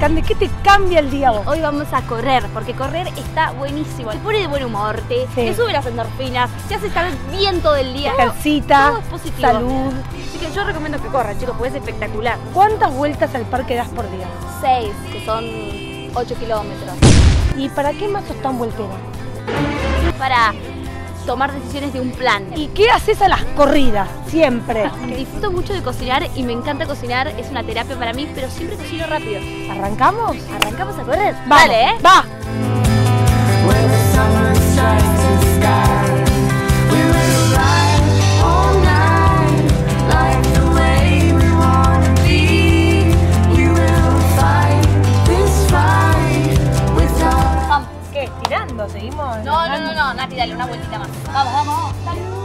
Cande, ¿qué te cambia el día vos? Hoy vamos a correr, porque correr está buenísimo. Te pone de buen humor, te, Sí. te sube las endorfinas, te hace estar bien todo el día. Ejercita, Todo es positivo. salud. Así que yo recomiendo que corran, chicos, porque es espectacular. ¿Cuántas vueltas al parque das por día? 6, que son 8 kilómetros. ¿Y para qué más sos tan vueltera? Para tomar decisiones de un plan. ¿Y qué haces a las corridas? Siempre. Disfruto mucho de cocinar y me encanta cocinar, es una terapia para mí, pero siempre cocino rápido. ¿Arrancamos? Arrancamos a correr. Vamos, Dale, ¿eh? Va. ¿Lo seguimos? No, no, no, no, Nati, dale una vueltita más. Vamos, vamos, vamos.